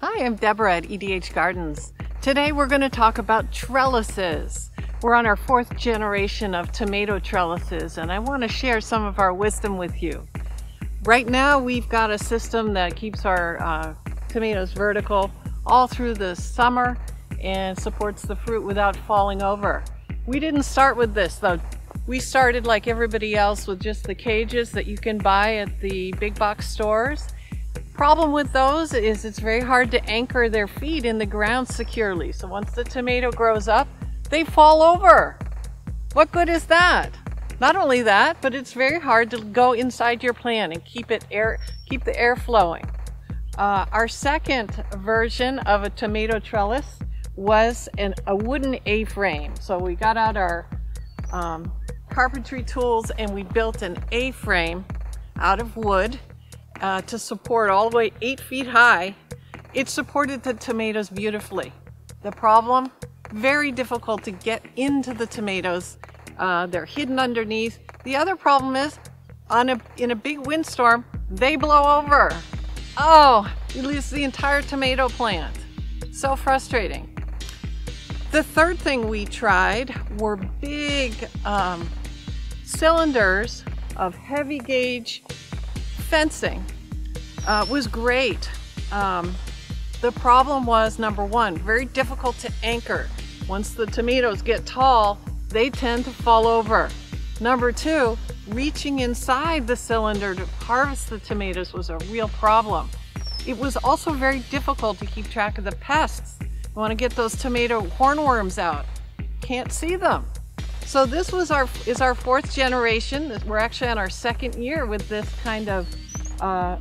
Hi, I'm Deborah at EDH Gardens. Today we're going to talk about trellises. We're on our fourth generation of tomato trellises and I want to share some of our wisdom with you. Right now we've got a system that keeps our uh, tomatoes vertical all through the summer and supports the fruit without falling over. We didn't start with this though. We started like everybody else with just the cages that you can buy at the big box stores Problem with those is it's very hard to anchor their feet in the ground securely. So once the tomato grows up, they fall over. What good is that? Not only that, but it's very hard to go inside your plant and keep it air, keep the air flowing. Uh, our second version of a tomato trellis was an, a wooden A-frame. So we got out our um, carpentry tools and we built an A-frame out of wood uh, to support all the way eight feet high, it supported the tomatoes beautifully. The problem, very difficult to get into the tomatoes. Uh, they're hidden underneath. The other problem is, on a, in a big windstorm, they blow over. Oh, you lose the entire tomato plant. So frustrating. The third thing we tried were big um, cylinders of heavy gauge fencing uh, was great. Um, the problem was number one, very difficult to anchor. Once the tomatoes get tall, they tend to fall over. Number two, reaching inside the cylinder to harvest the tomatoes was a real problem. It was also very difficult to keep track of the pests. You want to get those tomato hornworms out. Can't see them. So this was our is our fourth generation. We're actually on our second year with this kind of uh,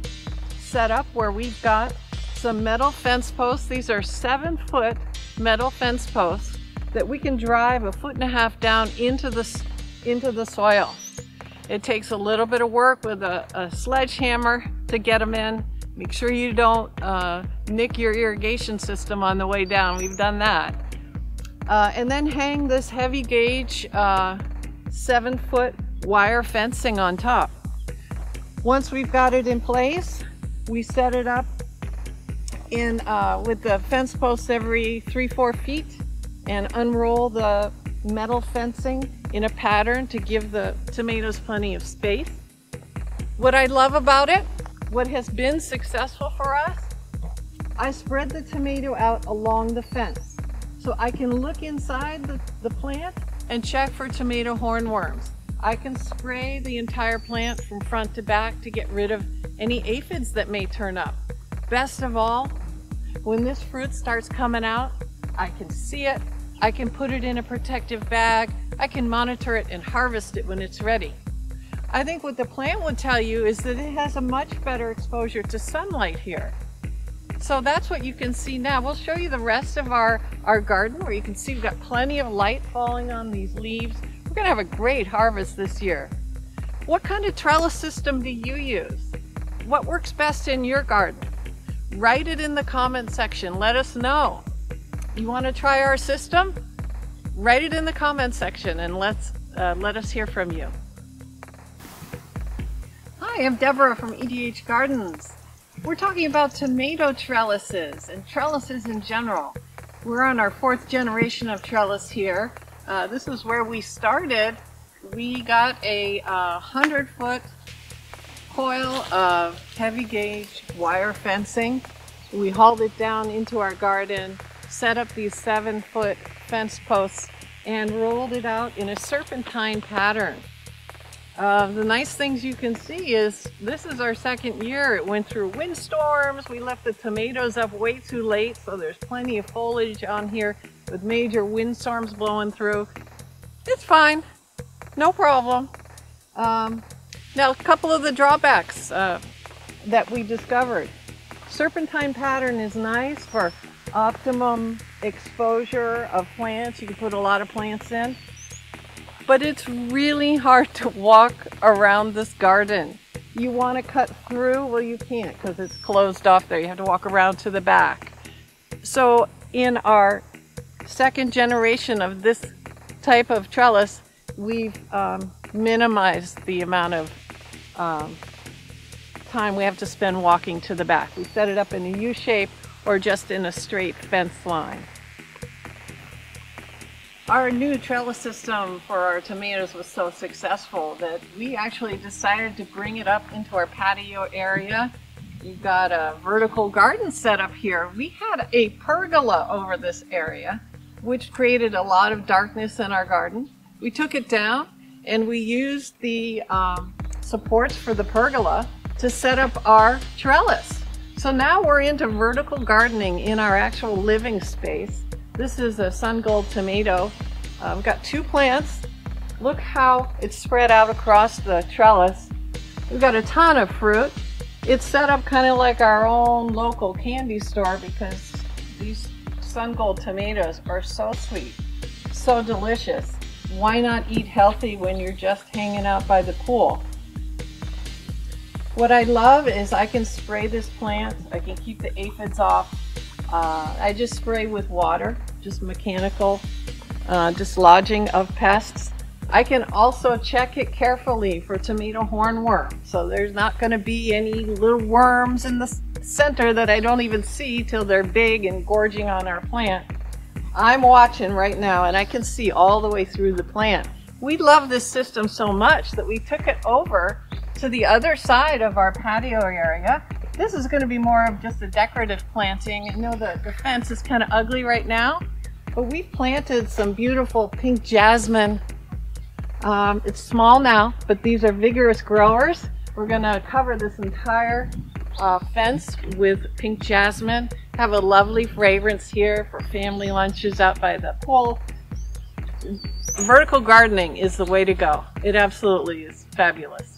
setup where we've got some metal fence posts. These are seven foot metal fence posts that we can drive a foot and a half down into the, into the soil. It takes a little bit of work with a, a sledgehammer to get them in. Make sure you don't uh, nick your irrigation system on the way down. We've done that. Uh, and then hang this heavy gauge uh, seven foot wire fencing on top. Once we've got it in place, we set it up in uh, with the fence posts every three, four feet and unroll the metal fencing in a pattern to give the tomatoes plenty of space. What I love about it, what has been successful for us, I spread the tomato out along the fence so I can look inside the, the plant and check for tomato hornworms. I can spray the entire plant from front to back to get rid of any aphids that may turn up. Best of all, when this fruit starts coming out, I can see it, I can put it in a protective bag, I can monitor it and harvest it when it's ready. I think what the plant would tell you is that it has a much better exposure to sunlight here. So that's what you can see now. We'll show you the rest of our, our garden where you can see we've got plenty of light falling on these leaves. We're gonna have a great harvest this year. What kind of trellis system do you use? What works best in your garden? Write it in the comment section. Let us know. You want to try our system? Write it in the comment section and let's uh, let us hear from you. Hi, I'm Deborah from EDH Gardens. We're talking about tomato trellises and trellises in general. We're on our fourth generation of trellis here. Uh, this is where we started. We got a uh, 100 foot coil of heavy gauge wire fencing. We hauled it down into our garden, set up these seven foot fence posts, and rolled it out in a serpentine pattern. Uh, the nice things you can see is this is our second year. It went through windstorms. We left the tomatoes up way too late, so there's plenty of foliage on here with major windstorms blowing through. It's fine, no problem. Um, now, a couple of the drawbacks uh, that we discovered. Serpentine pattern is nice for optimum exposure of plants. You can put a lot of plants in. But it's really hard to walk around this garden. You want to cut through? Well, you can't because it's closed off there. You have to walk around to the back. So in our second generation of this type of trellis, we've um, minimized the amount of um, time we have to spend walking to the back. We set it up in a U shape or just in a straight fence line. Our new trellis system for our tomatoes was so successful that we actually decided to bring it up into our patio area. We've got a vertical garden set up here. We had a pergola over this area, which created a lot of darkness in our garden. We took it down and we used the um, supports for the pergola to set up our trellis. So now we're into vertical gardening in our actual living space. This is a sun gold tomato. I've got two plants. Look how it's spread out across the trellis. We've got a ton of fruit. It's set up kind of like our own local candy store because these sun gold tomatoes are so sweet, so delicious. Why not eat healthy when you're just hanging out by the pool? What I love is I can spray this plant. I can keep the aphids off. Uh, I just spray with water, just mechanical uh, dislodging of pests. I can also check it carefully for tomato hornworm. So there's not going to be any little worms in the center that I don't even see till they're big and gorging on our plant. I'm watching right now and I can see all the way through the plant. We love this system so much that we took it over to the other side of our patio area. This is going to be more of just a decorative planting. I know the, the fence is kind of ugly right now, but we've planted some beautiful pink jasmine. Um, it's small now, but these are vigorous growers. We're going to cover this entire uh, fence with pink jasmine. Have a lovely fragrance here for family lunches out by the pool. Vertical gardening is the way to go. It absolutely is fabulous.